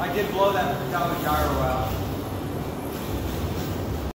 I did blow that down the gyro out.